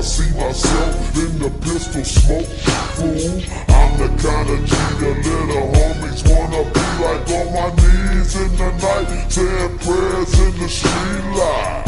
I see myself in the pistol smoke. Fool, I'm the kind of G that little homies wanna be like on my knees in the night, saying prayers in the streetlight.